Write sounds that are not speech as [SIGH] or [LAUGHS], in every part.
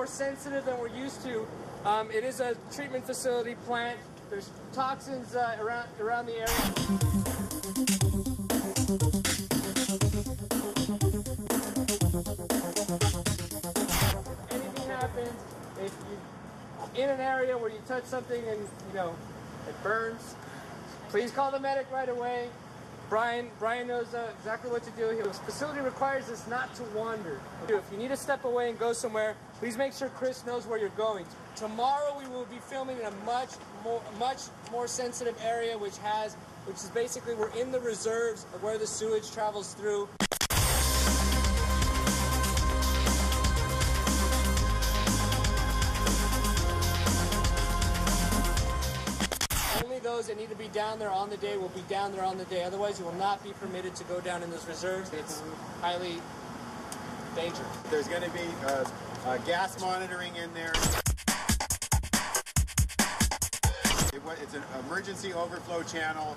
more sensitive than we're used to. Um, it is a treatment facility plant. There's toxins uh, around around the area. Anything happens, if you in an area where you touch something and you know it burns, please call the medic right away. Brian, Brian knows uh, exactly what to do. His facility requires us not to wander. If you need to step away and go somewhere, please make sure Chris knows where you're going. Tomorrow we will be filming in a much more, much more sensitive area, which has, which is basically we're in the reserves of where the sewage travels through. Those that need to be down there on the day will be down there on the day. Otherwise, you will not be permitted to go down in those reserves. It's highly dangerous. There's going to be uh, uh, gas monitoring in there. It it's an emergency overflow channel.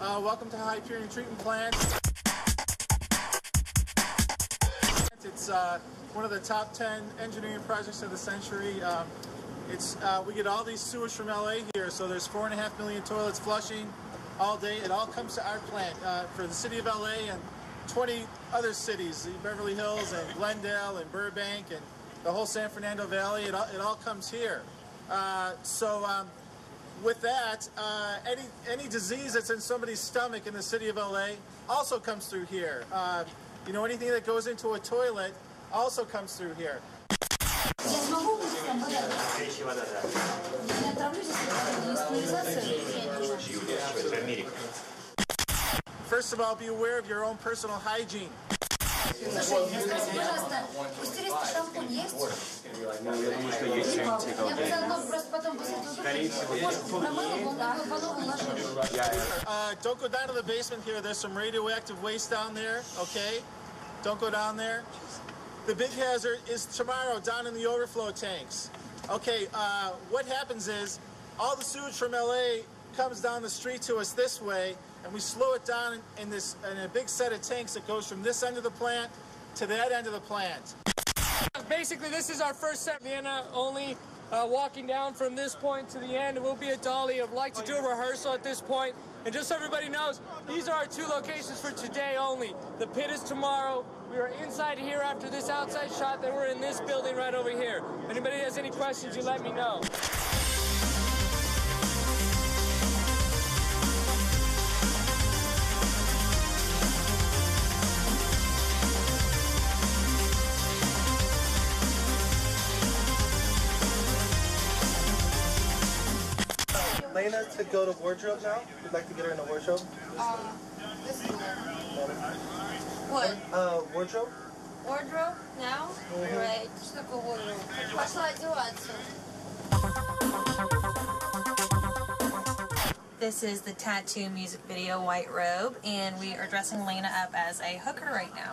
Uh, welcome to High Hyperion Treatment Plant. It's uh, one of the top 10 engineering projects of the century. Um, it's uh, we get all these sewage from LA here, so there's four and a half million toilets flushing all day. It all comes to our plant uh, for the city of LA and 20 other cities, Beverly Hills and Glendale and Burbank and the whole San Fernando Valley. It all, it all comes here. Uh, so. Um, with that, uh, any any disease that's in somebody's stomach in the city of LA also comes through here. Uh, you know, anything that goes into a toilet also comes through here. Я не отравлюсь, если это не First of all, be aware of your own personal hygiene. Слушай, скажи, пожалуйста, у стилиста шампунь есть? Я бы заодно просто потом после этого может, промыла бы, он бы по-новому уложил. Uh, don't go down to the basement here. There's some radioactive waste down there. Okay, don't go down there. The big hazard is tomorrow down in the overflow tanks. Okay, uh, what happens is all the sewage from LA comes down the street to us this way, and we slow it down in, this in a big set of tanks that goes from this end of the plant to that end of the plant. Basically, this is our first set. Vienna only uh, walking down from this point to the end. It will be a dolly. I'd like to do a rehearsal at this point. And just so everybody knows, these are our two locations for today only. The pit is tomorrow. We are inside here after this outside shot. Then we're in this building right over here. Anybody has any questions, you let me know. Lena to go to wardrobe now. We'd like to get her in a wardrobe. Um, this is what? Uh, wardrobe? Wardrobe? Now? Mm -hmm. Right, just look at wardrobe. What shall I do This is the t.A.T.u. music video White Robe, and we are dressing Lena up as a hooker right now.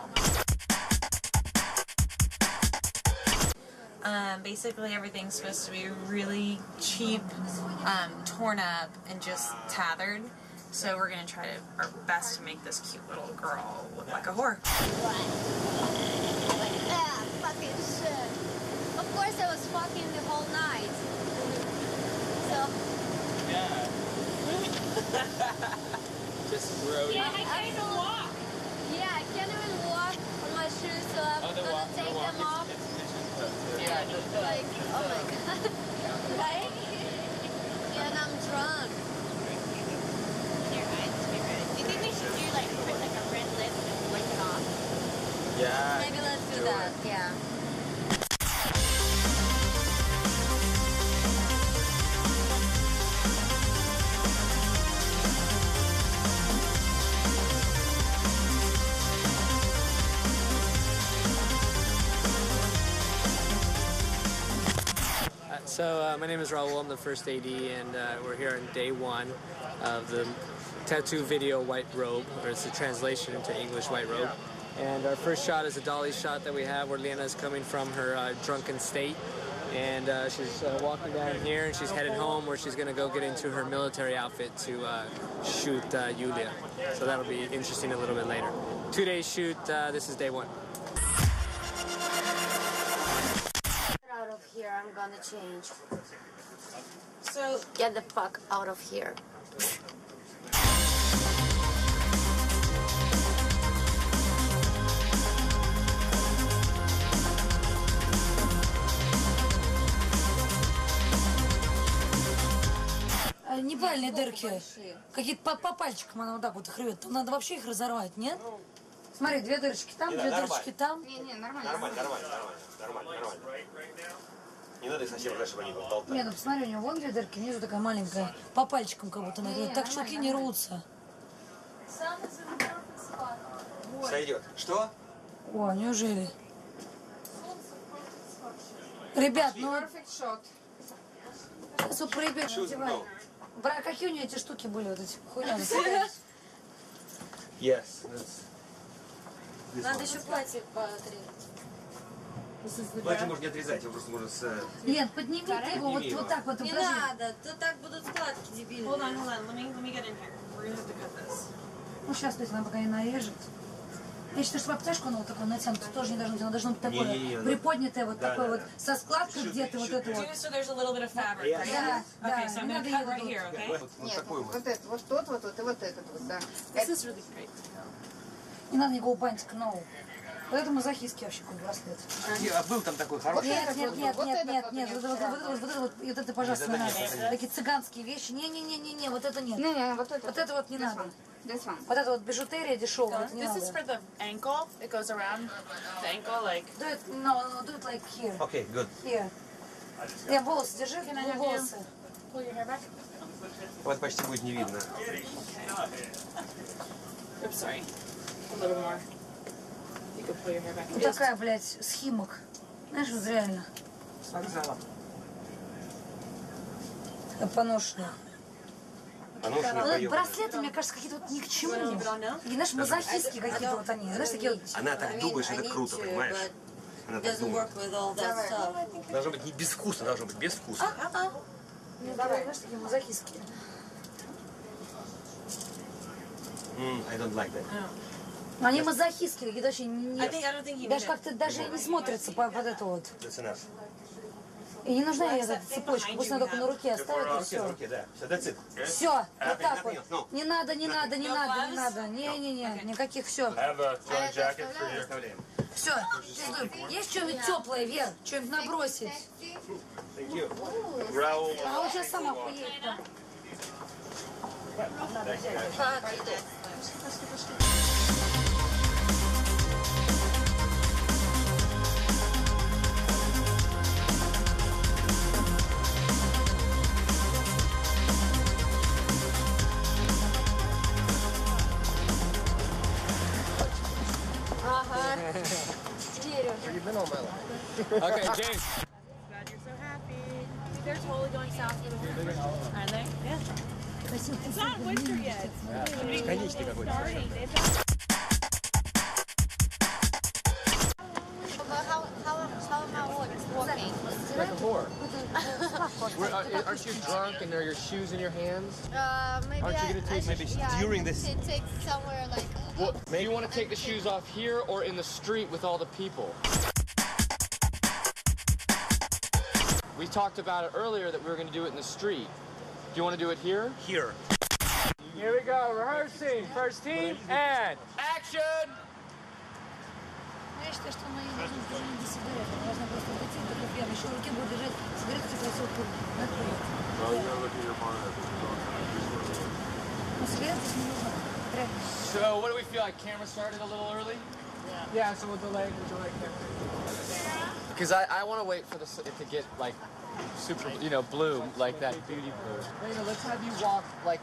Um, basically everything's supposed to be really cheap, um, torn up, and just tethered. So we're gonna try to our best to make this cute little girl look like a whore. Like, ah, fucking shit. Of course I was fucking the whole night. So, Yeah. [LAUGHS] Just road. yeah, I can't even walk. Yeah, I can't even walk on my shoes, so I'm gonna take them off. Like, oh my god. right? [LAUGHS] And I'm drunk. Your eyes to be red. Do you think we should do like put like a red lip and blink it off? Yeah. Maybe let's do that, yeah. Uh, So uh, my name is Raul. I'm the first AD, and uh, we're here on day one of the t.A.T.u. video White Robe, or it's a translation into English White Robe. And our first shot is a dolly shot that we have where Lena is coming from her uh, drunken state. And uh, she's uh, walking down here and she's headed home where she's going to go get into her military outfit to uh, shoot uh, Yulia. So that'll be interesting a little bit later. Two days shoot, uh, this is day one. Out of here, I'm gonna change. So Get the fuck out of here. [LAUGHS] Неправильные дырки. Какие-то по, по пальчикам она вот так вот их рвет. Там надо вообще их разорвать, нет? Смотри, две дырочки там, две дырочки там. Не-не, нормально. Нормально, нормально, нормально, нормально, нормально. Не надо их совсем, чтобы они болтали. Нет, ну посмотри, у него вон две дырки, внизу такая маленькая. По пальчикам как будто надо. Так щелки не рвутся. Сойдет. Что? О, неужели? Ребят, ну Perfect shot. сейчас проебет, надевай. Бра, какие у нее эти штуки были, вот эти хуйня? [LAUGHS] Yes. that's- Надо еще платье поотрезать. Платье можно не отрезать, его просто можно с... э, Нет, подними ты его вот, вот так вот. Не надо, то так будут складки дебильные. Hold on, hold on. Let me, let me get in here. We're gonna have to cut this. Ну сейчас, то есть она пока не нарежет. Я считаю, что обтяжку оно вот такое натянуто тоже не должно быть. Оно должно быть такое оно- приподнятое, вот Да, такое да, вот, со складкой где-то вот это вот. So there's a little bit of fabric, right? Да, да, Okay, so I'm не gonna надо cut ее right вот here, тут. okay? Вот, вот Нет, такой вот. вот это, вот тот, вот, вот и вот этот вот, да. This is really great. Не надо никакого бантика, no. Вот это мазохистский вообще какой браслет. А был там такой хороший. Нет, нет, нет, нет, нет, нет, вот это вот, вот это вот, вот это пожалуйста, не надо. Такие цыганские вещи. Не-не-не-не, вот это нет. Не-не, вот это. Вот это вот не надо. This one. Вот это вот бижутерия дешевая, не This is for the ankle. It goes around the ankle, like. Do it, no, no, do it like here, Окей, good. here. Я волосы держи, ну, волосы. Pull your hair back. Вот почти будет не видно. Oops, sorry. A little more. You can pull your hair back. Вот такая, блядь, схимок. Знаешь, вот реально. Э, Поношенная. А ну, Вот поем. браслеты, мне кажется, какие-то вот ни к чему. И, знаешь, мазохистские какие-то вот они. Знаешь, такие вот... Она так думает, что это круто, понимаешь? Она так думает. Должно быть не безвкусно, должно быть безвкусно. Ну, давай, знаешь, такие мазохистские. М, I don't like that. Но они мазохистские, какие-то вообще не... I think I don't think you Даже как-то даже и не смотрятся по под это вот. That's enough. И не нужна ей эта цепочка, пусть она только на руке оставит и все. руки, да. Все, that's it. Все, вот так вот. no. Не надо, не надо, не надо, не надо. Не-не-не, никаких, все. Все, есть что-нибудь теплое, Вер? Что-нибудь набросить? Thank you. А вот Where you been all my life? okay, James. Glad you're so happy. They're totally going south for the winter. Are they? Yeah. It's not winter yet. Yeah. Really yeah. It's starting. But how, how, how am I walking? Like a whore. Where- uh, aren't you drunk and are your shoes in your hands? Uh, maybe Aren't you gonna take- should, maybe yeah, during this- should take somewhere like Well, do you want to take the shoes off here or in the street with all the people? We talked about it earlier that we were going to do it in the street. Do you want to do it here? Here. Here we go, rehearsing. First team, and action! Ну, Я считаю, что она не должна даже не сигарет. Она должна просто выйти до кофе. Еще в руке будет держать сигарету, типа все накурить. Ну, сигарету не нужно. Прям. So, what do we feel like? Camera started a little early? Yeah, so we'll delay, we'll delay Because I, I want to wait for the, s- it to get like super, you know, blue, like that beauty blue. Lena, let's have you walk like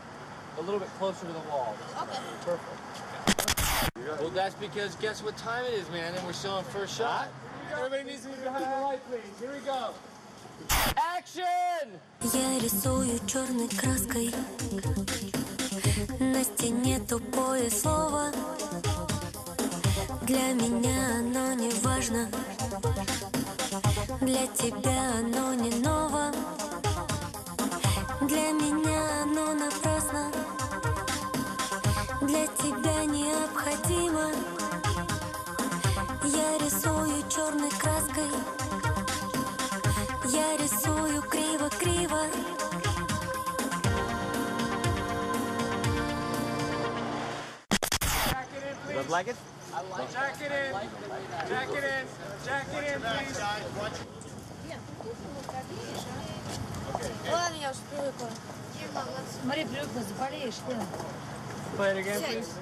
a little bit closer to the wall. Okay. Perfect. Well, that's because guess what time it is, man, and we're still on first shot. Everybody needs to be behind the light, please. Here we go. Action! Я рисую черной краской На стене тупое слово Для меня оно не важно Для тебя оно не ново Для меня оно напрасно Для тебя необходимо Я рисую черной краской Я рисую криво-криво Jack it in, please. Don't like it? Jack it in. Jack it in. Jack it in, please. Ладно, я уже привыкла. Смотри, привыкла, заболеешь, Лен. Play it again, please.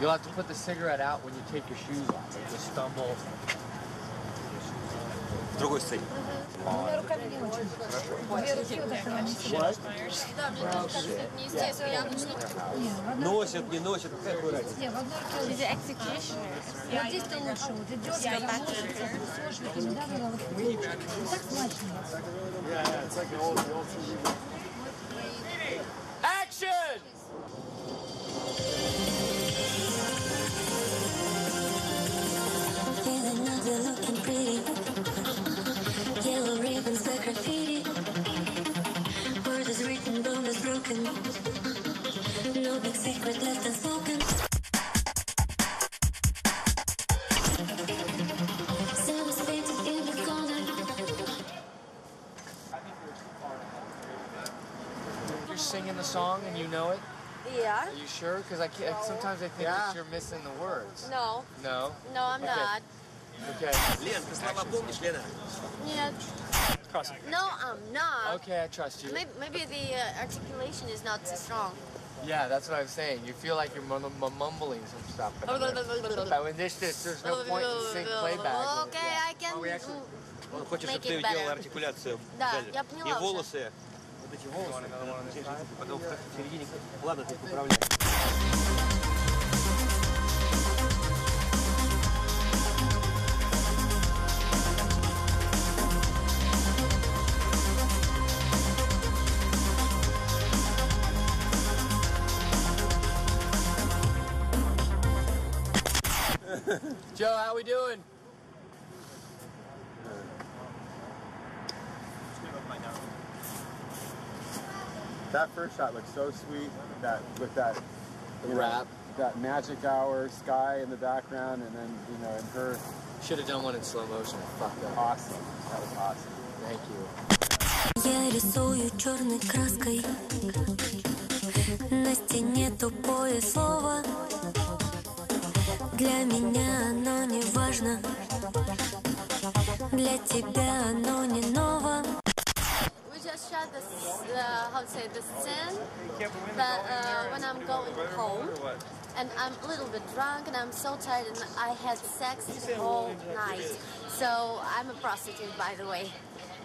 You'll have to put the cigarette out when you take your shoes off. You'll stumble. В другой сцене. У меня руками не очень. Две руки Да, мне тоже кажется, это неестественно. Я обычно Носят, не носят, какая разница? Не, в одной руке лучше. Вот здесь ты лучше. Вот можешь, трясешь, вот да, да, вот. Так смачно. Action! Feeling now they're looking pretty. Broken. No big secret left unspoken. Sun is painted in the. You're singing the song and you know it. Yeah. Are you sure? Because I can't, sometimes I think that you're missing the words. No. No. No, I'm Okay. not. Okay. Лен, ты слова помнишь, Лена? Нет. No, I'm not. Okay, I trust you. Maybe, maybe the uh, articulation is not so strong. Yeah, that's what I'm saying. You feel like you're mum- mum- mumbling some stuff. But when this, this, there's no point in sync playback. Okay, I can. Он хочет, чтобы ты делала артикуляцию. Да, я поняла И волосы. Вот эти волосы. Потом в середине. Ладно, ты поправляй. [LAUGHS] Joe, how we doing? That first shot looks so sweet. That with that you know, Wrap. that magic hour sky in the background, and then you know, and her Should have done one in slow motion. I fucked up. awesome. That was awesome. Thank you. Я рисую черной краской На стене тупое слово Для меня оно не важно Для тебя оно не ново We just shot the, s- uh, how to say, the scene that uh, when I'm going home and I'm a little bit drunk and I'm so tired and I had sex the whole night. So I'm a prostitute, by the way,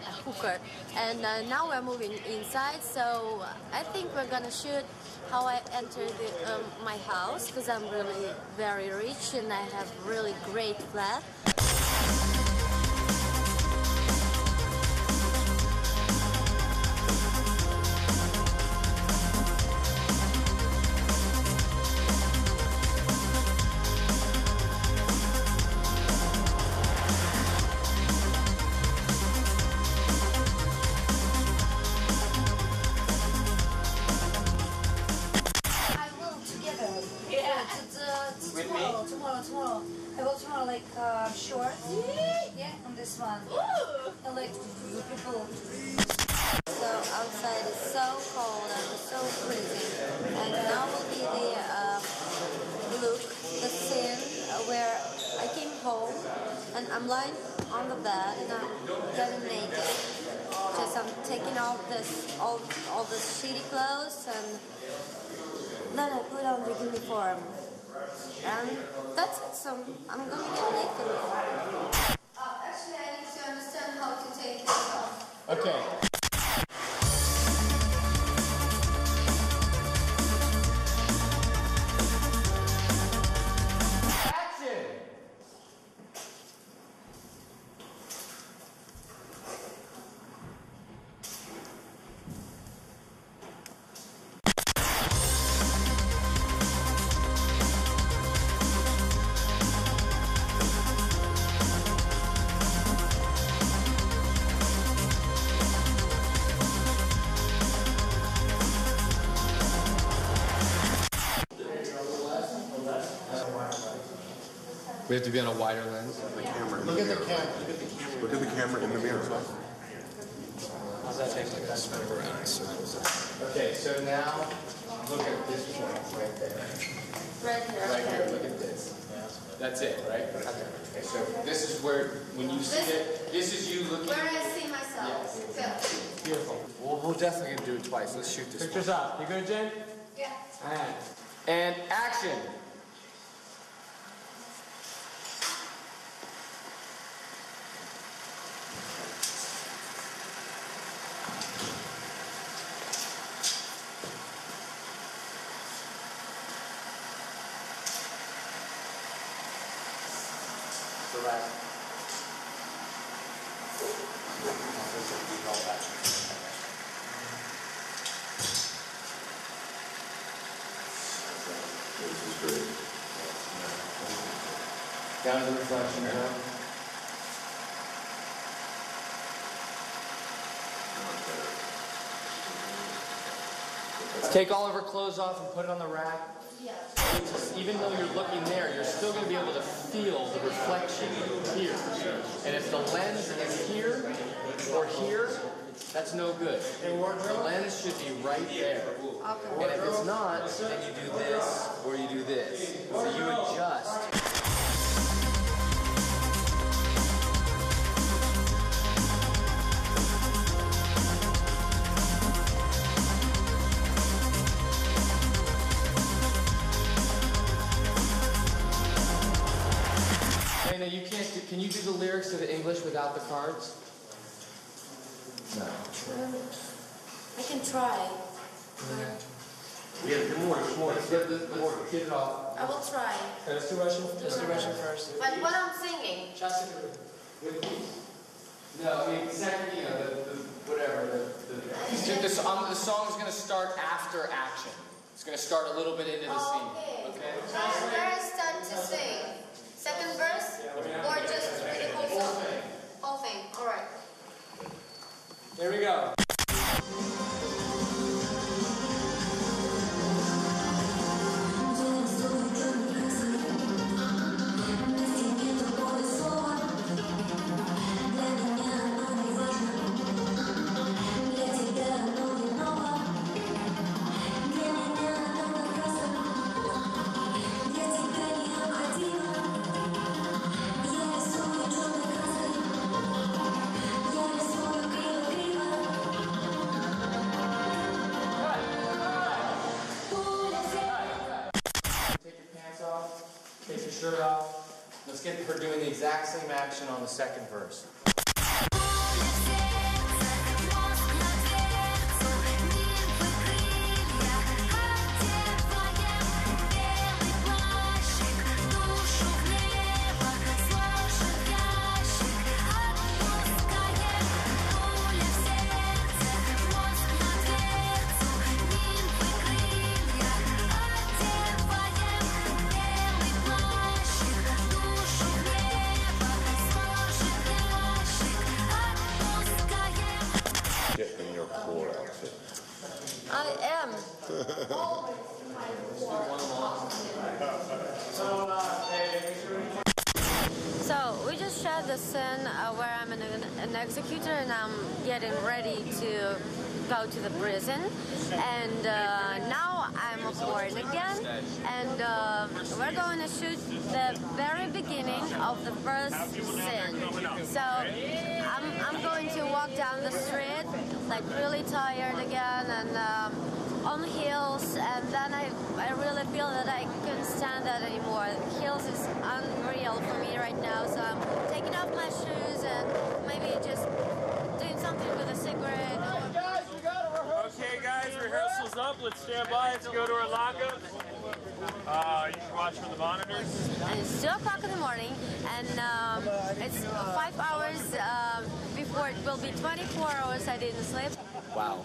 a hooker. And uh, now we're moving inside, so I think we're gonna shoot how I enter the, um, my house because I'm really very rich and I have really great flat. One. [GASPS] The people. So outside is so cold and so freezing. And now will be the uh, look, the scene where I came home and I'm lying on the bed and I'm getting naked. Just I'm taking off this all all the shitty clothes and then I put on the uniform. And that's it. So I'm gonna get naked. Uh, actually, I need to understand how to take this off. Okay. Have to be on a wider lens. The camera. Look the at the mirror. camera. Look at the camera. Look at the camera in the mirror. How's that take like that spin around? Okay, so now look at this point right there. Right here. Right here, look at this. That's it, right? Okay, so this is where, when you see it, this is you looking. Where I see myself. Yes. Beautiful. Well, we'll definitely do it twice. Let's shoot this. Pictures up. You good, Jen? Yeah. Alright. And action. Down to the reflection, huh? Let's take all of our clothes off and put it on the rack. Yes. Even though you're looking there, you're still going to be able to feel the reflection here. And if the lens is here or here, that's no good. The lens should be right there. And if it's not, then you do this or you do this. So you adjust. Dana, you can't do, can you do the lyrics to the English without the cards? No. I can try. Yeah, good morning, good morning. Let's get, the- let's get it off. I will try. Let's do Russian, let's do Russian first. But what I'm singing. No, I mean, second, you know, the, the, whatever, the, the, the, the, song- the song is gonna start after action. It's gonna start a little bit into the scene, Okay. okay? Where I start to sing? Second verse? Or just the whole song? Whole thing. All right. Here we go. Shirt off. Let's get her doing the exact same action on the second verse. Stand by. Let's go to our lockup. Uh, you can watch from the monitors. And it's 2 o'clock in the morning, and um, it's five hours uh, before it will be 24 hours I didn't sleep. Wow.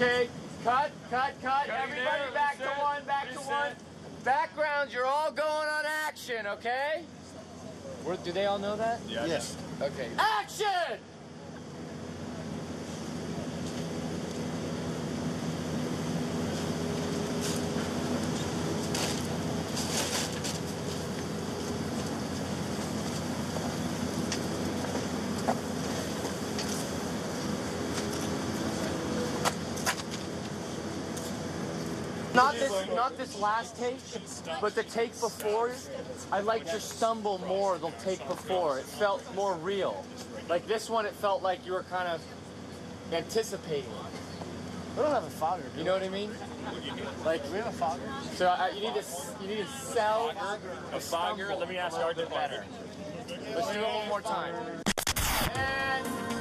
Okay, cut, cut, cut. Cutting Everybody there, back to one, back to one. Backgrounds, you're all going on action, okay? Where, do they all know that? Yes. Okay. Action! Not this, last take, but the take before. I liked your stumble more than take before. It felt more real. Like this one, it felt like you were kind of anticipating. We don't have a fogger. You know what I mean? Like we have a fogger. So I, you need to you need to sell A fogger? Let me ask a little Arthur better. Let's do it one more time. And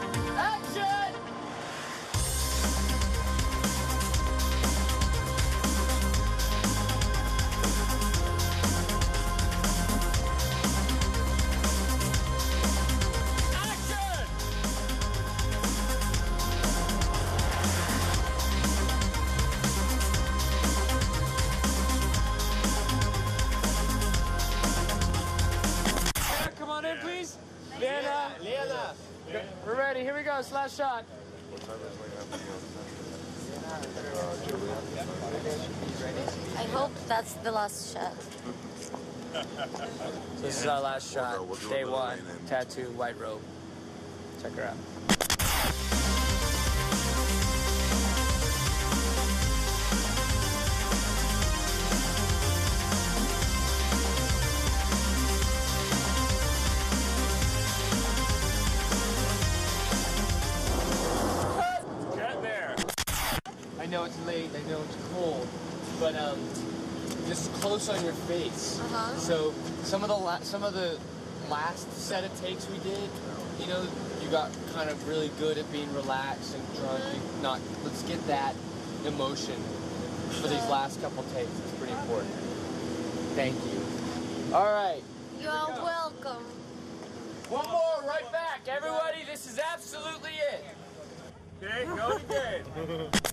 We're ready. Here we go. It's last shot. I hope that's the last shot. This is our last shot. Day one. t.A.T.u., white robe. Check her out. Close face. Uh-huh. So some of the la- some of the last set of takes we did, you know, you got kind of really good at being relaxed and drunk. Mm-hmm. You Not let's get that emotion for these last couple takes. It's pretty important. Thank you. All right. You are welcome. One more, right back. Everybody, this is absolutely it. Okay, go again. [LAUGHS]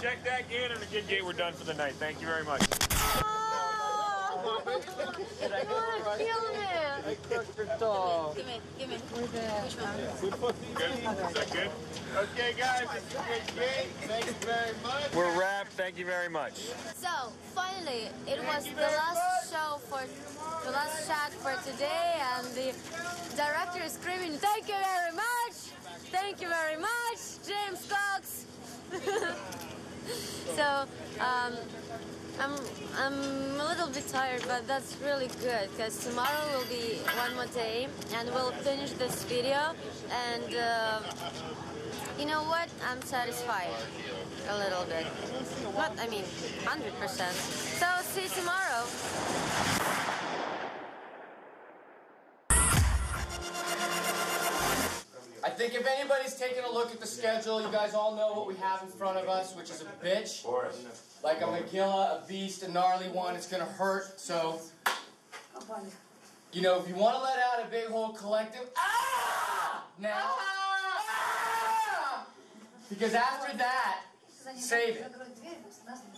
check that gate and a good gate. We're done for the night. Thank you very much. Did I Oh, kill me. I crushed dog. Give me, give me. Which one? Good? Is that good? Okay, guys, this is a gate. Thank you very much. We're wrapped. Thank you very much. So finally, it was the last show for the last shot for today, and the director is screaming, "Thank you very much! Thank you very much, James Cox." [LAUGHS] so um, I'm I'm a little bit tired, but that's really good because tomorrow will be one more day, and we'll finish this video. And uh, you know what? I'm satisfied a little bit. Not, I mean, 100%. So, see you tomorrow. Think if anybody's taking a look at the schedule, you guys all know what we have in front of us, which is a bitch. Like a Megillah, a beast, a gnarly one. It's gonna hurt. So, you know, if you want to let out a big whole collective, ah! Now, ah! Because after that, save it.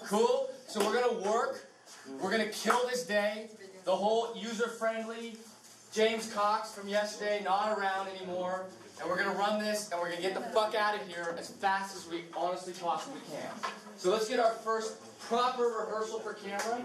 Cool? So we're gonna work. We're gonna kill this day. The whole user-friendly James Cox from yesterday, not around anymore. And we're gonna run this and we're gonna get the fuck out of here as fast as we honestly possibly can. So let's get our first proper rehearsal for camera.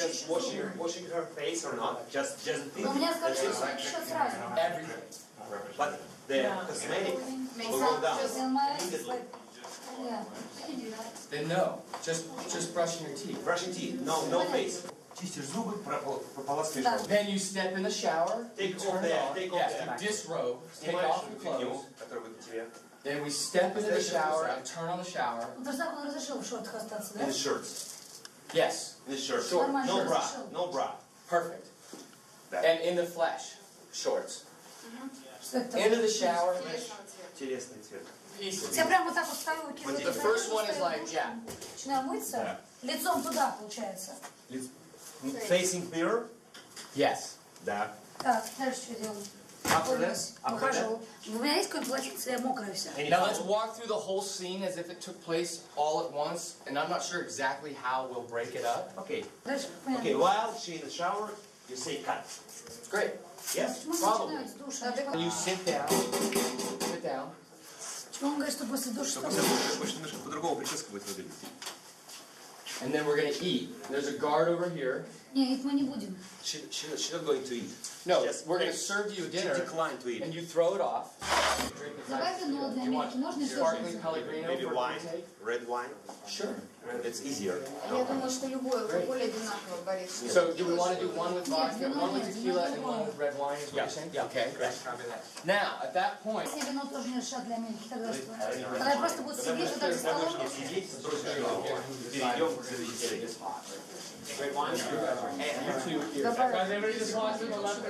washing, washing her face or not, just, just think. Но у меня That's скажи, it, right? счет сразу. Everything. But the cosmetic will go down And my, immediately. like, yeah. I can do that. Then no, just just brushing your teeth. Brushing teeth, no, no face. Чистишь зубы, пропол- прополаскиваешь Да. рот. Then you step in the shower. Take you off turn the- it on. take off yes, the- you disrobe, take Снимаешь off your фигню, clothes. которая будет на тебе. Then we step into the shower and turn on the shower. Ну, то есть так он разрешил в шортах остаться, да? In the shirts. Yes, In the shirt. Short. Нормально No bra, разрешил. no bra. perfect. That. And in the flesh, shorts. Что это Into такое? the shower. Телесный цвет. Я прям вот так вот ставлю, выкидываю. The first one is like, yeah. Начинаю мыться, лицом туда, получается. Facing mirror. Yes. Да. Так, дальше что делаю? After this, after that. Выхожу. У меня есть какое-то полотенце, я мокрая вся. Now let's walk through the whole scene as if it took place all at once, and I'm not sure exactly how we'll break it up. Okay. Дальше, Okay, понятно. while she in the shower, you say cut. Great. Yes? Мы Probably. начинаем с душа. And you sit down. Sit down. Чего он говорит, что после душа что? После души хочешь немножко по-другому прическа будет выглядеть. And then we're gonna eat. There's a guard over here. Не, это мы не будем. She, she, she's not going to eat. No, Yes. we're gonna serve you She dinner, declined to eat. and you throw it off. Давай вино для You want Америки. Можно еще sparkling что-то? Pellegrino Maybe for wine, intake? red wine. Sure. It's easier. Я думаю, что любой алкоголь одинаково, Борис. So do we want to do one with vodka, one with tequila, and one with red wine? Is what you're saying? yeah. Okay. Great. Now, at that point, Если вино тоже не решат для Америки, тогда что? Тогда я просто буду сидеть вот так за столом. Сидеть, сбросишь его. Перейдем к следующей серии. Red wine. Guys, everybody just walk to the left and right.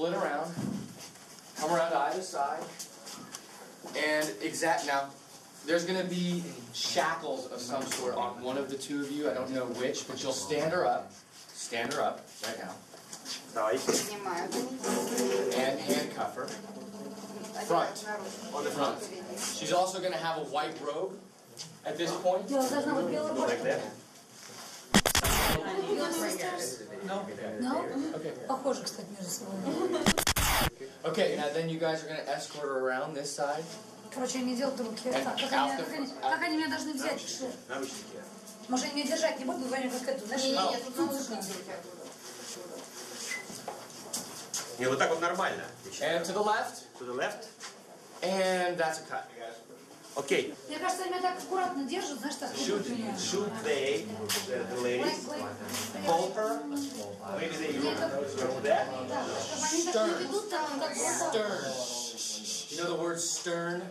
split around, come around to either side, and exact now. There's going to be shackles of some sort on one of the two of you. I don't know which, but you'll stand her up. Stand her up right now. Nice. And handcuff her. Front. On the front. She's also going to have a white robe at this point. Like that. No. Okay. Похоже, кстати, между собой. Okay, now then you guys are going to escort her around this side. Короче, они делают руки. Как они, как, они, как они меня должны взять? Наручники. Может, они меня держать не будут, говорю, как эту, знаешь, Не-не-не, тут тут будут. Не, вот так вот нормально. And to the left. To the left. And that's a cut. Окей. Мне кажется, они меня так аккуратно держат, знаешь, так Should, вот меня. should they, the, the ladies, hold her? Maybe they do that. Да, чтобы они так не ведут, так, как вот так. Stern. You know the word stern?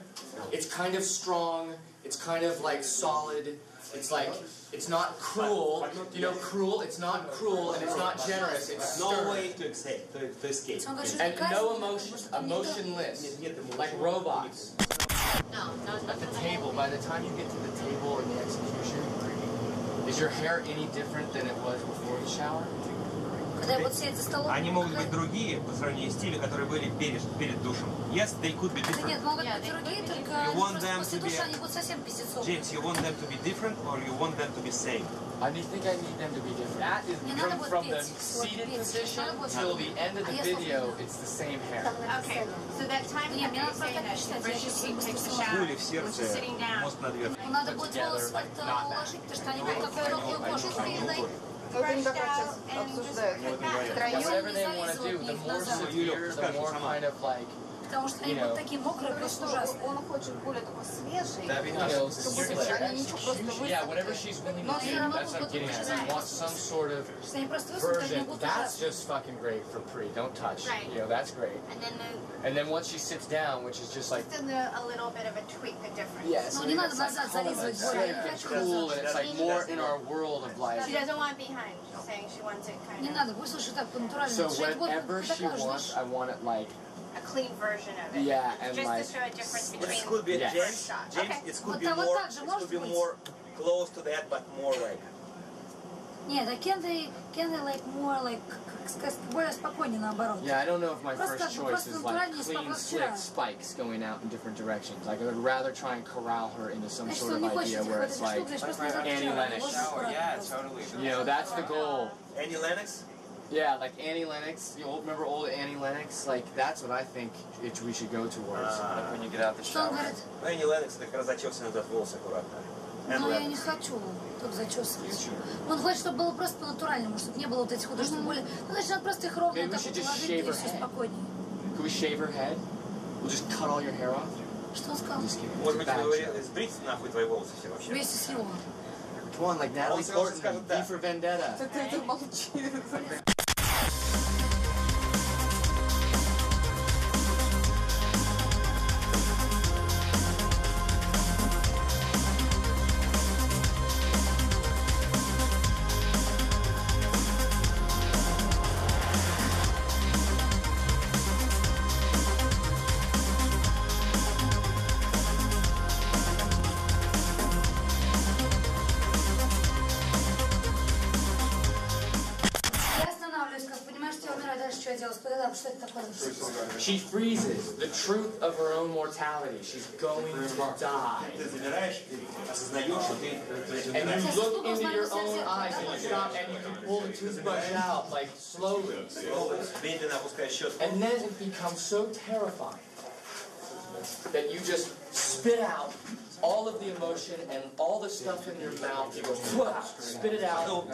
It's kind of strong. It's kind of like solid. It's like, it's not cruel. You know, cruel? It's not cruel and it's not generous. It's No stern. way to escape. To, to escape. Он говорит, что And казнь, no потому emotion, что мне то- emotionless. Нет emotion. Like robots. At the table, by the time you get to the table in the execution, is your hair any different than it was before the shower? Они могут быть другие по сравнению с теми, которые были перед, перед душем. Yes, they could be different. нет, могут быть другие, только You want them после to be- они будут совсем пиздецов. James, you want them to be different or you want them to be same? I need- think I need them to be different. That is Мне надо from, будет from the петь. Вот, seated петь. position Надо будет till петь. the end of А the я video, слушаю. it's the same hair. Okay, so that time Не, that мне you're надо просто saying that почитать, first я she сейчас takes a быстро shower, Пули в when сердце, she's sitting down, мозг наверх. Ну, Надо будет волосы как-то уложить, потому что они будут как легкую кожу длинной. Вот они как раз brushed сейчас out and just обсуждают. put back. Yeah, Втроем whatever they не want to do, залезут the них more назад. severe, the more kind of like, Потому что они you будут know. такие мокрые, просто Что ужасно. он хочет более такой свежий. that you know, it's Чтобы your- они ничего просто yeah, высохли. whatever she's willing Но to все do, равно that's what I'm будут getting at. очень You want some sort of Если они просто высохнут, они version. будут That's ужасны. just fucking great for pre. Don't touch. Right. You know, that's great. And then the, And then once she sits down, which is just like, just in the, a little bit of a tweak, a difference. yes, Ну, I не mean, надо it's like назад kind of зализывать like более. slick and cool, and it's like more in our world of like. She doesn't want behind. She's saying she wants it kind Не of надо, пусть лучше так по-натуральному. So Потому что это вот whatever she такая же, wants, знаешь, I want it like a clean version of it. Yeah, and just like- to show a difference between. It could be Yeah. James. Shot. James, Okay. it could Вот be там вот more. так же It может could be быть? more close to that, but more like Нет, а can they, can they like more like, как сказать, более спокойнее наоборот. Yeah, I don't know if my Просто- first choice просто is like натуральнее, clean, как slick вчера. spikes going out in different directions. Like I would rather try and corral her into some Значит, sort он of не хочет idea этих where вот it's этих like штук, значит, просто назад Annie вчера. Lennox. Вот аккуратно Yeah, просто. totally. You know, that's the goal. Annie Lennox? Yeah, like Annie Lennox. You old, remember old Annie Lennox? Like that's what I think it, we should go towards. Like when you get out the Что он говорит? Ну, Annie Lennox, это как раз зачесанный этот волос аккуратно. Anne Но я Lennox. не хочу тут зачесывать. Он хочет, чтобы было просто по-натуральному, чтобы не было вот этих художественных более. Ну, значит, надо просто их ровно Maybe we так should вот just уложить, shave и her все head. спокойнее. Could we shave her head? We'll just cut all your hair off. Что он сказал? Just kidding. Может быть, Bad вы joke. сбрить нахуй твои волосы все вообще? Вместе с его. Come on, like Natalie Он сразу Portman, скажет V да. for Vendetta. Я mortality. She's going to die. And you look into your own eyes and you stop and you can pull the toothbrush out, like slowly. And then it becomes so terrifying that you just spit out all of the emotion and all the stuff in your mouth. You spit it out.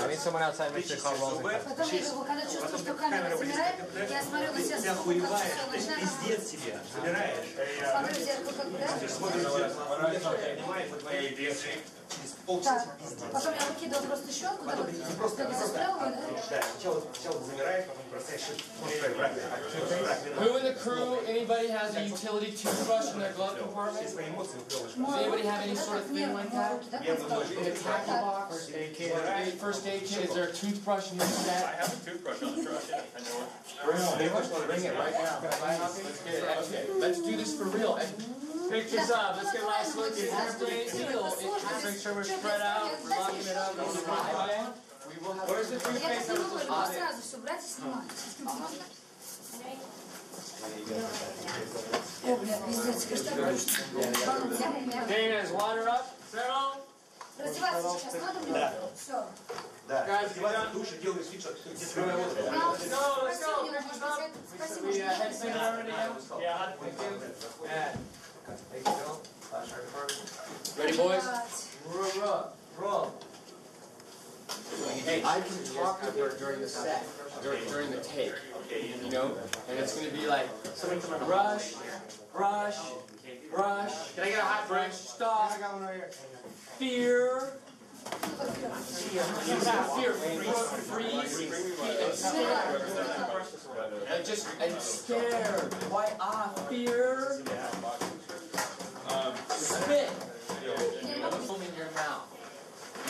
I someone outside makes their car rolls. Потом я говорю, когда чувствую, что я смотрю на себя, как начинаю... Пиздец себе, замираешь. Смотрю в Потом я выкидываю просто щетку, потом, да, просто, просто, просто, просто, просто, просто, просто, просто, Who in the crew, anybody has a utility toothbrush in their glove compartment? Does anybody have any sort of thing like that? A tackle box? First aid kit, is there a toothbrush in your set? I have a toothbrush on the truck, yeah, I know it. Bring it right now. Let's. Okay, let's do this for real. And pictures up, let's get a last look at everybody's. Make sure we're spread out, we're locking it up, be dry. We will have. Where's the Я toothpaste that сниму, was и just сразу все брать и снимать. О, бля, пиздец, теперь что будешь? Dana, is water up? Settle. Раздеваться сейчас надо мне? Все. Да, Guys, ты в душе делаешь вид, что ты тебе свои эмоции. Я Let's go. Let's go. Спасибо, мне Pictures нужно up. Спасибо, We uh, что head center already now? Yeah. Thank you. Yeah. Ready, boys? Roll, roll. Hey, I can talk to her during the set, during, during the take, you know? And it's gonna be like, brush, brush, brush. Can I get a hot brush? Stop. I got one right here. Fear. Fear, freeze, and scared. And just, and scared. Why, ah, fear. Spit. Never foam in your mouth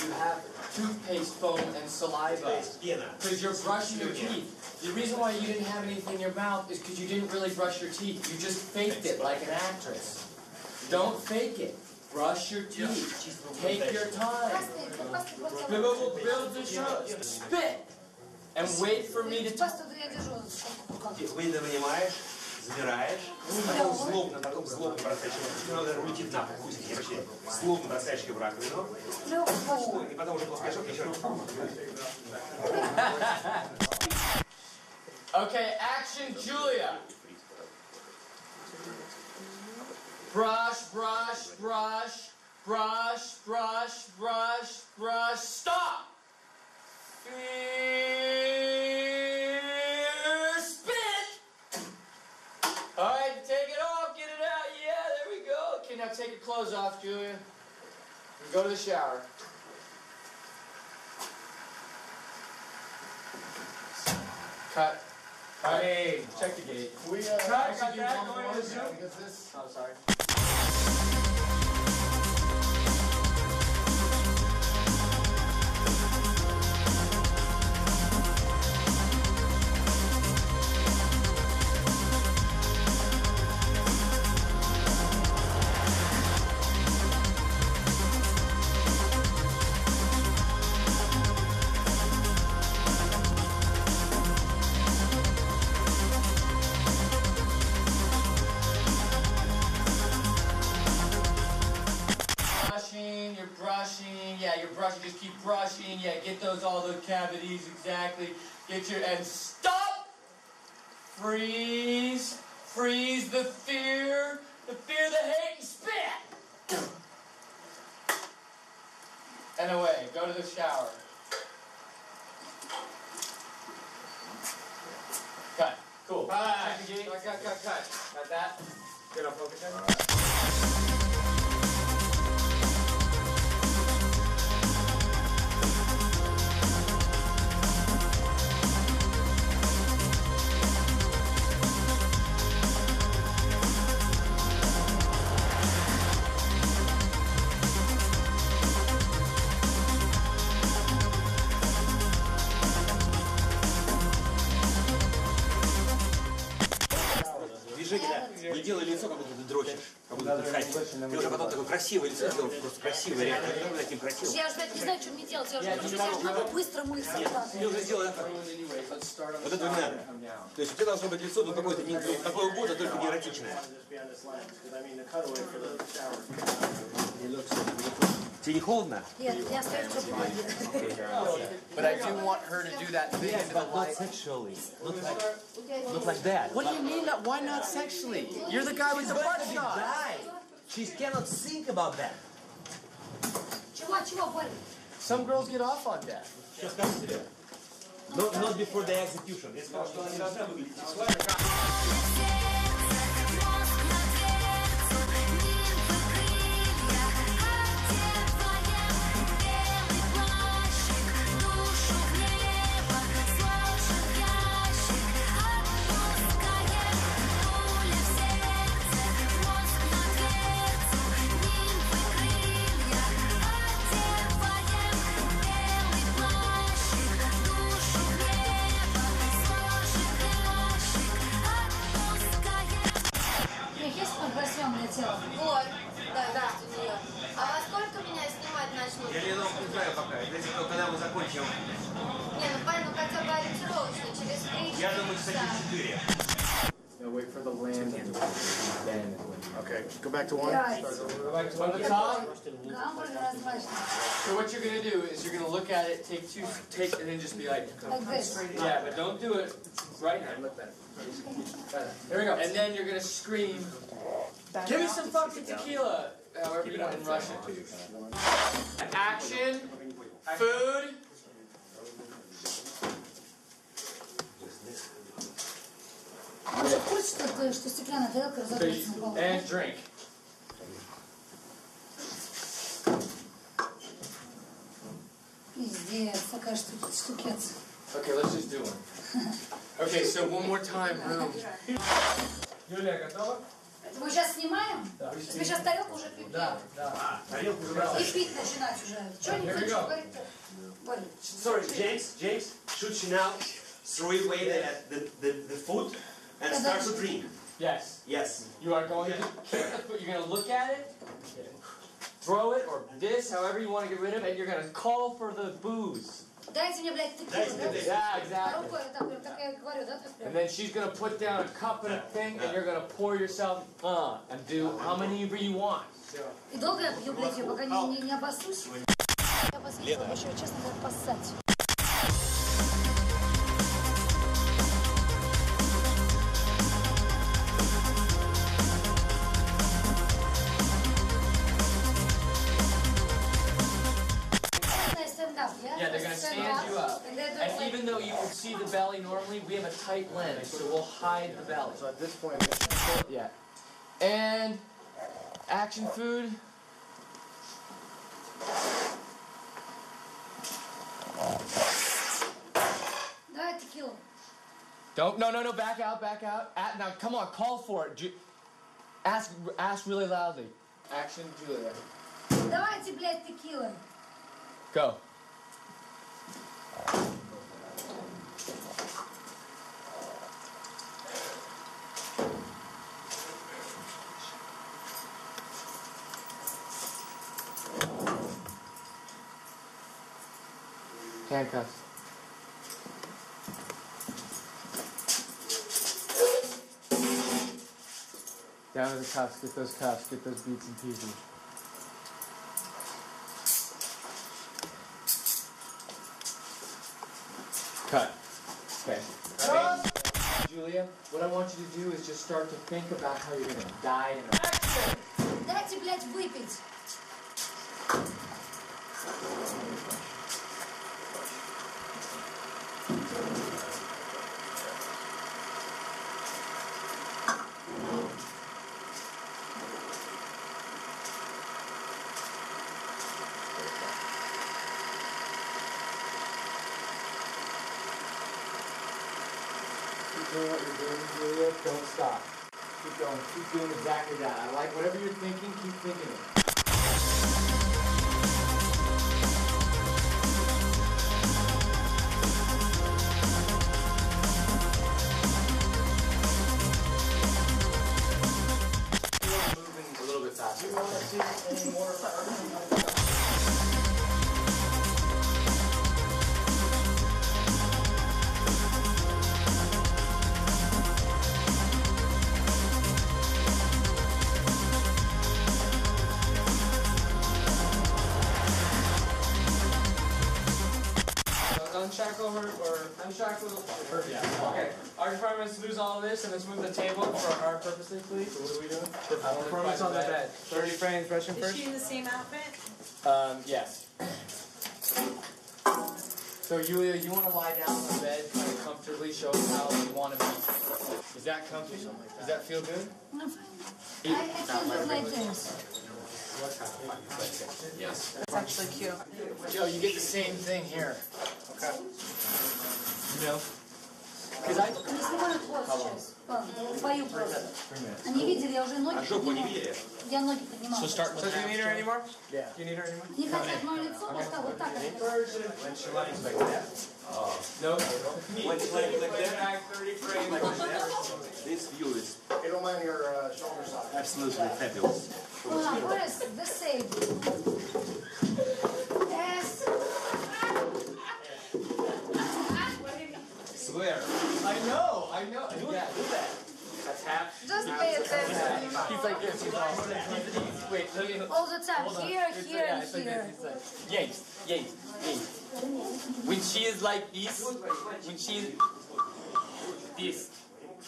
You have toothpaste foam and saliva. Пена. Because you're brushing your teeth. The reason why you didn't have anything in your mouth is because you didn't really brush your teeth. You just faked it like an actress. Don't fake it. Brush your teeth. Take your time. Build build the show. Spit. And wait for me to talk. Просто я держу за Ты выйдя вынимаешь, замираешь, потом злобно, потом злобно бросаешь его. Тебе надо улетит нахуй, хуй с ним вообще. Злобно бросаешь его в раковину. Фу, И потом уже пускаешь руки, еще раз. Okay, action, Julia. Brush, brush, brush, brush, brush, brush, brush. Stop. Fear, clothes off, Julia. And go to the shower. Cut. Hey, check the gate. We uh, Cut, I got that going more. to Zoom? Oh, sorry. Cavities exactly. Get your and stop. Freeze. Freeze the fear. The fear, the hate, and spit. And away. Go to the shower. Cut. Cool. Cut, cut, cut, cut, cut. Got that? Good, I'll focus делай лицо, как будто ты дрочишь. Как будто ты тратишь. Ты уже потом такое красивое лицо сделал, просто красивое, реально. Ты таким красивым. Я блядь, не знаю, что мне делать. Я уже хочу сказать, надо быстро мыться. Ты уже сделал это. Вот этого не надо. То есть у тебя должно быть лицо, ну какое-то не какое угодно, только не эротичное. Did you hold now? Yeah, yeah, But I do want her to do that thing yes, into the not sexually. Look like, look like that. What do you mean? that? why not sexually? You're the guy with the butt shot. Die. She cannot think about that. Some girls get off on that. Not, not before the execution. go back to one. Right. Go back to the top. Гамбургер размачен. So what you're gonna do is you're gonna look at it, take two, take, and then just be like, Like this. yeah, but don't do it right now. Look better. There we go. And then you're gonna scream, "Give me some fucking tequila!" However you want in Russian. Action. Food. Может, хочется, что, что стеклянная тарелка разобьется на пол? And drink. Пиздец, такая штука, штукец. Okay, let's just do one. [LAUGHS] Okay, so one more time, room. Юлия, готова? Мы сейчас снимаем? Да. Ты сейчас тарелку уже пить? Да, да. Тарелку уже И пить начинать уже. Что не Here we хочешь go. говорить-то? Боря. Sorry, James, James, should she now throw away the, the, the, the food and start to drink? Yes. Yes. You are going to keep the food. You're going to look at it, throw it, or this, however you want to get rid of it, and you're going to call for the booze. Дайте мне, блядь, текилу, Дайте мне, да? блядь. Yeah, exactly. Рукой вот так, прям, так я говорю, да? так прям? And then she's going to put down a cup and a thing, and you're going to pour yourself uh, and do how many of you want. И долго я пью, блядь, ее, пока не, не, не обоссусь? Я посмотрю, еще, честно говоря, поссать. see the belly normally, we have a tight lens, so we'll hide the belly. So at this point, Yeah. And action food. Давай текилу. Don't no no no back out back out. At, now come on call for it. Ju- ask ask really loudly. Action Julia. Давайте, блядь, текилы. Go. like. Down to the cuffs, get those cuffs, get those beats and pieces. Cut. Okay. Right. Julia, what I want you to do is just start to think about how you're gonna die in a... That's it, let's whip it. Yeah. Okay. Our requirement is to lose all of this, and let's move the table for our purposes, please. So what are we doing? Performance on the bed. 30 frames, Russian first. Is first. she in the same outfit? Um, yes. So Yulia, you want to lie down on the bed, kind of comfortably, show us how you want to be. Is that comfy? Does that feel good? I, I feel good like this. Yes. That's actually cute. Joe, you get the same thing here. Okay. You know? Because I. Они снимают вот сейчас. Ладно, Твою просто. Three minutes. Они видели, я уже ноги А жопу не поднимала. видели? Я ноги поднимала. So start with. So do you need her anymore? Yeah. Do you need her anymore? Не хотят мое лицо, просто вот так. When she lies like that. No. When she lies like that. This view is You don't mind your uh, shoulder side. absolutely fabulous. Ah, where is the save? Yes. Swear. I know. I know. Do yeah, do that. That's half. Just pay attention. He's like this. He's all. He's, he's, wait. Let me. All the time. Hold on. Here, It's here, yeah, and it's like here. this. It's like, yes, yes, yes. When she is like this, when she is this,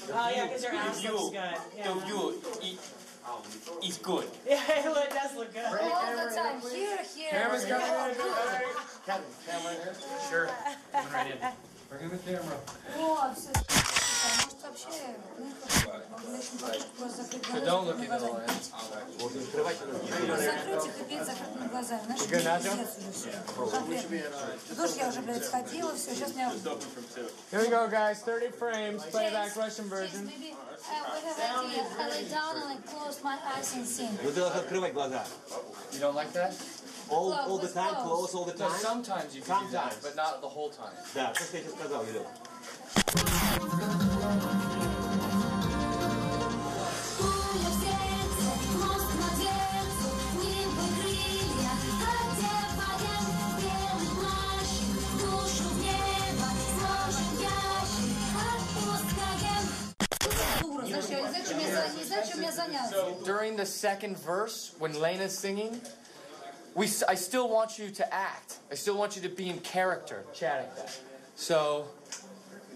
the Oh, yeah, 'cause your ass view- looks good. Yeah. The view is, is good. [LAUGHS] Yeah, it does look good. All the time. Here, here. Camera's coming in. [LAUGHS] Kevin, camera in here. Sure. Coming right in. Bring in the camera. О, все. Может вообще, ну, просто закрыть So don't look into the lens. Закрыть их и петь закрытыми глазами. Знаешь, You good now, Joe? пиздец уже всё. Конкретно. Потому что я уже, блядь, сходила, все, сейчас меня... Here we go, guys. 30 frames. Playback Russian version. Maybe uh, we have idea. I lay down and like close my eyes and sing. Ну ты должен открывать глаза. You don't like that? All, all the time, close all the No, time. sometimes you can do that, but not the whole time. Да, то, что я сейчас сказал, Юля. During the second verse, when Lena's singing, we, I still want you to act. I still want you to be in character, chatting. So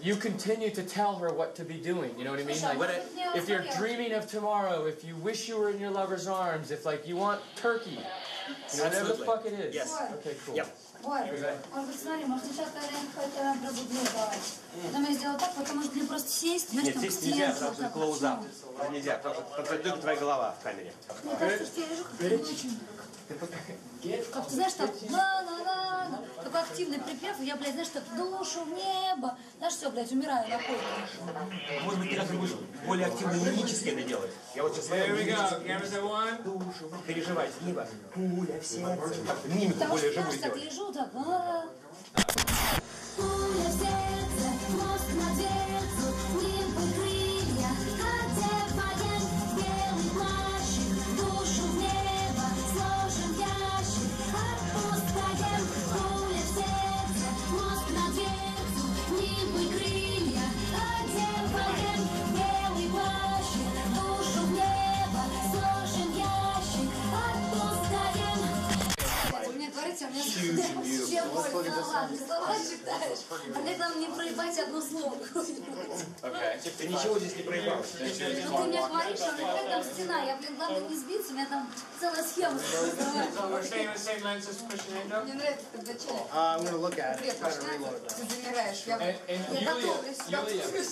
you continue to tell her what to be doing. You know what I mean? Like, if you're dreaming of tomorrow, if you wish you were in your lover's arms, if like you want turkey, you know, whatever the Absolutely. fuck it is. Yes. Okay, cool. Yep. Ой, может быть, смотри, может сейчас Толян пробудил давай. Потом я сделала так, потом может мне просто сесть, знаешь, Нет, там к здесь нельзя, стенке, потому вот что так вот. клоузап. Нельзя, потому что только только твоя голова в камере. Мне кажется, что я лежу как не очень. Как ты знаешь, так ла-ла-ла, такой активный припев, я, блядь, знаешь, так душу в небо. Знаешь, все, блядь, умираю на койке. Может быть, ты как-то будешь более активно мимически это делать. Я вот сейчас one. душу, переживать, небо, пуля в сердце. Мимику Потому более что, живую знаешь, так лежу, так ла-ла-ла. Пуля в сердце, huge view. Let's look at this one. Олег нам не проебать одну слово. Ты ничего здесь не проебал. Ну ты мне говоришь, а какая там стена? Я, блин, главное не сбиться, у меня там целая схема. Мне нравится, когда человек... I'm gonna look at it. Ты замираешь. Я готовлюсь.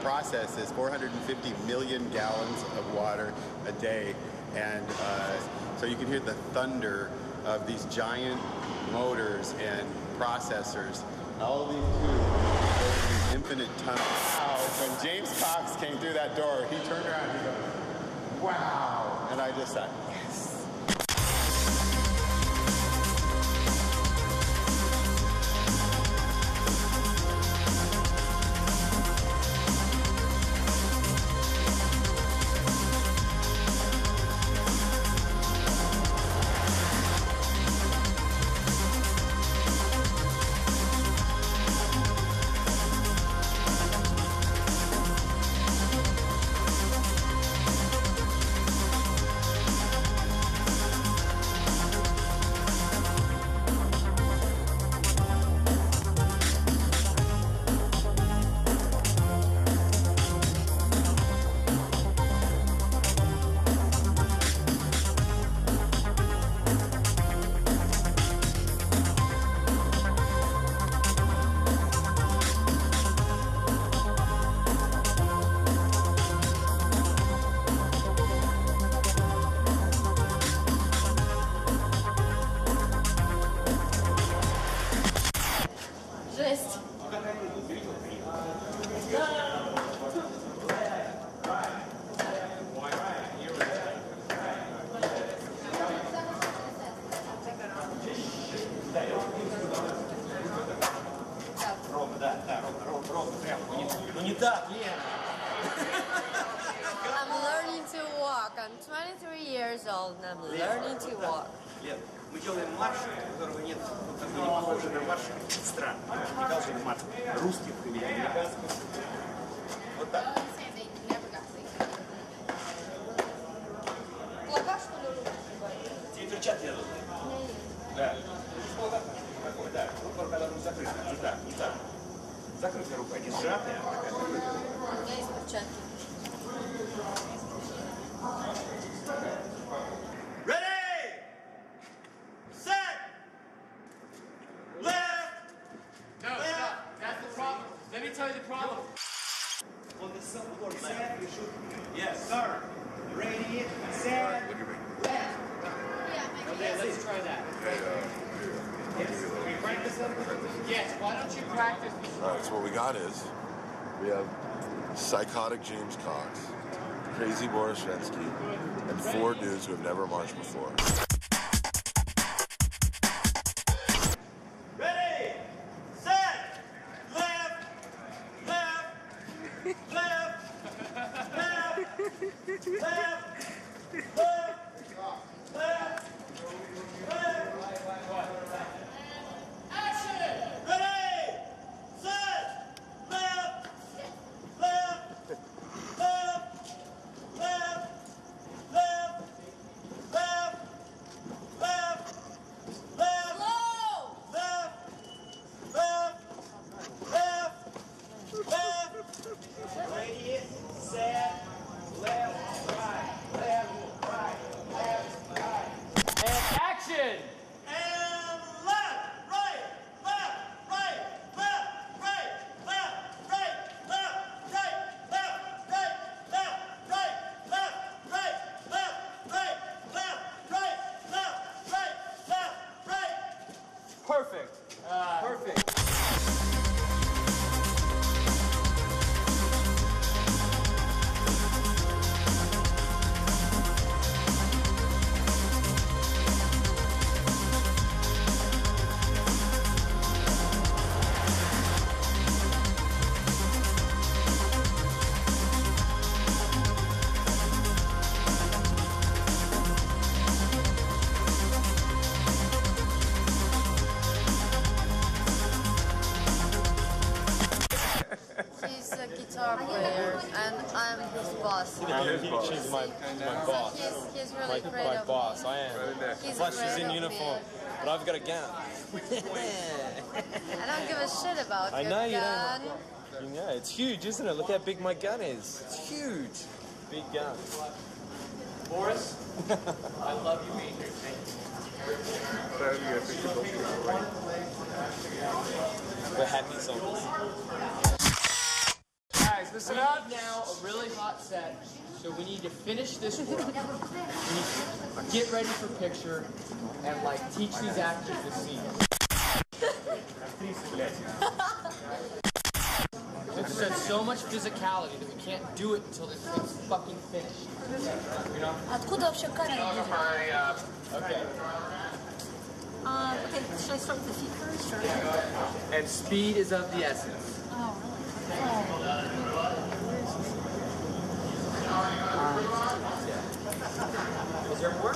process is 450 million gallons of water a day. And uh, so you can hear the thunder of these giant motors and processors. All of these tubes, infinite tons. Wow, when James Cox came through that door, he turned around and he goes, wow. And I just thought, And four dudes who have never marched before. Huge, isn't it? Look how big my gun is. It's huge. Big gun. Boris, [LAUGHS] I love you being here. Thank We're happy zombies. Guys, listen up. Now a really hot set. So we need to finish this work. We need to get ready for picture and like teach these actors the scene. [LAUGHS] It's such so much physicality that we can't do it until this thing's fucking finished. You know? Откуда вообще камера идет? Okay. Um, okay, should I start with the feet first? Or? And speed is of the essence. Oh, really? Is there more?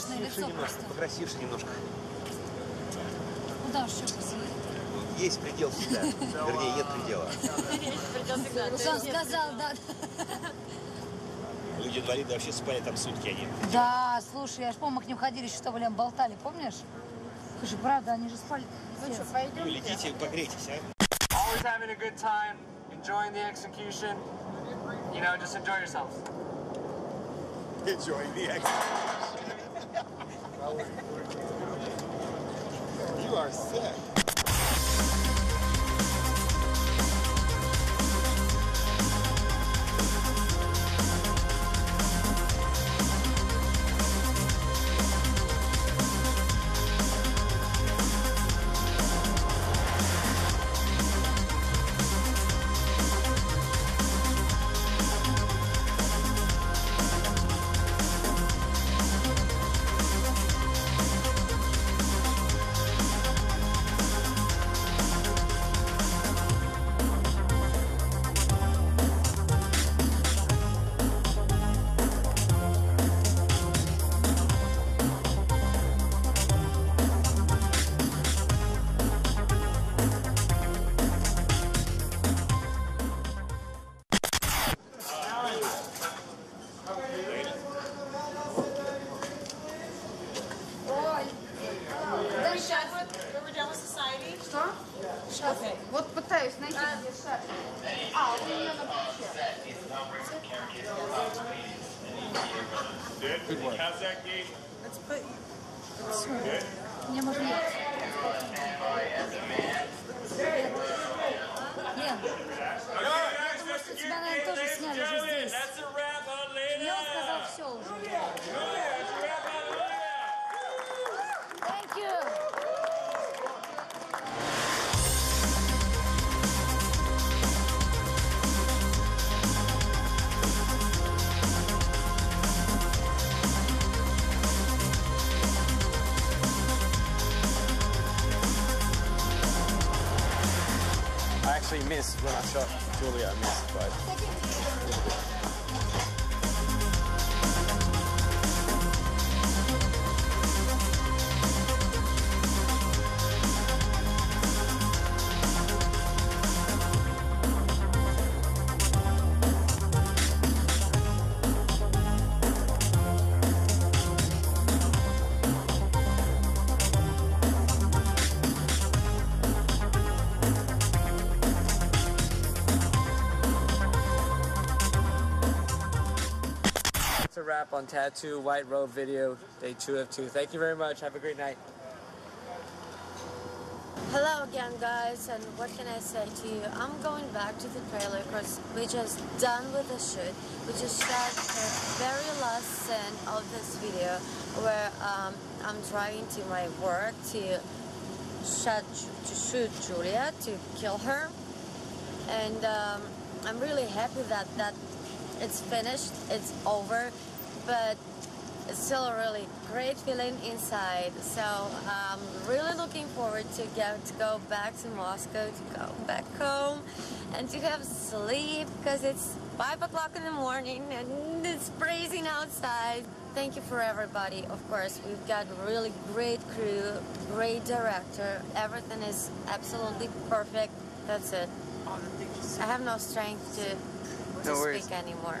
покрасивше лицо немножко, просто. покрасивше немножко. Куда уж что. Есть предел всегда. [LAUGHS] Вернее, нет предела. [LAUGHS] Руслан сказал, да. Люди инвалиды вообще спали там сутки они. Да, слушай, я ж помню, мы к ним ходили, что блин, болтали, помнишь? Слушай, правда, они же спали. Ну что, Ну, летите, погрейтесь, а. Always having a good time, enjoying the execution. You know, just enjoy yourselves. Enjoying the execution. You are sick. When I shot Julia. I missed, On t.A.T.u. White Robe video, day two of two. Thank you very much. Have a great night. Hello again, guys, and what can I say to you? I'm going back to the trailer because we just done with the shoot. We just shot the very last scene of this video where um, I'm trying to my work to shot to shoot Julia to kill her, and um, I'm really happy that that it's finished, it's over, but it's still a really great feeling inside. So I'm really looking forward to get to go back to Moscow, to go back home, and to have sleep because it's five o'clock in the morning and it's freezing outside. Thank you for everybody. Of course, we've got a really great crew, great director. Everything is absolutely perfect. That's it. I have no strength to, to No speak anymore.